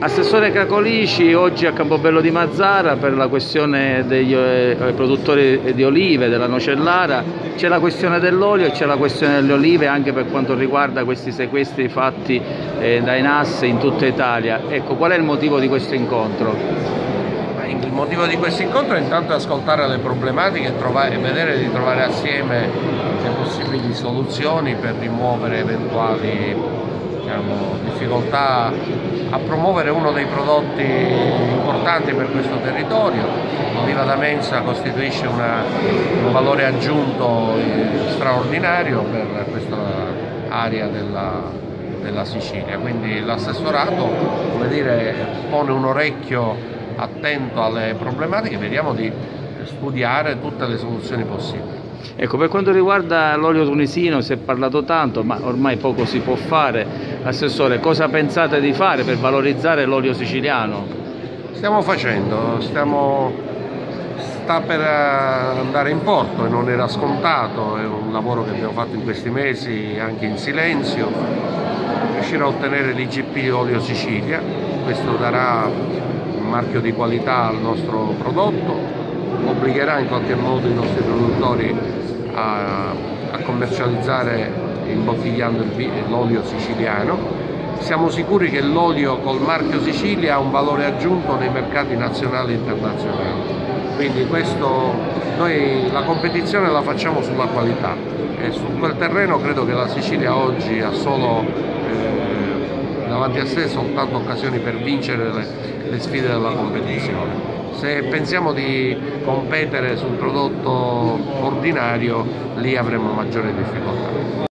Assessore Cacolici oggi a Campobello di Mazzara per la questione degli eh, produttori di olive, della nocellara, c'è la questione dell'olio e c'è la questione delle olive anche per quanto riguarda questi sequestri fatti eh, dai NAS in tutta Italia. Ecco, qual è il motivo di questo incontro? Il motivo di questo incontro è intanto ascoltare le problematiche e, trovare, e vedere di trovare assieme le possibili soluzioni per rimuovere eventuali diciamo, difficoltà a promuovere uno dei prodotti importanti per questo territorio. L'oliva da mensa costituisce una, un valore aggiunto eh, straordinario per questa area della, della Sicilia, quindi l'assessorato pone un orecchio attento alle problematiche, vediamo di studiare tutte le soluzioni possibili. Ecco, per quanto riguarda l'olio tunisino si è parlato tanto, ma ormai poco si può fare. Assessore, cosa pensate di fare per valorizzare l'olio siciliano? Stiamo facendo, stiamo, sta per eh, andare in porto e non era scontato, è un lavoro che abbiamo fatto in questi mesi anche in silenzio, riuscire a ottenere l'IGP Olio Sicilia, questo darà un marchio di qualità al nostro prodotto, obbligherà in qualche modo i nostri produttori a, a commercializzare imbottigliando l'olio siciliano. Siamo sicuri che l'olio col marchio Sicilia ha un valore aggiunto nei mercati nazionali e internazionali. Quindi questo, noi la competizione la facciamo sulla qualità e su quel terreno credo che la Sicilia oggi ha solo eh, davanti a sé soltanto occasioni per vincere le, le sfide della competizione se pensiamo di competere sul prodotto ordinario lì avremo maggiore difficoltà.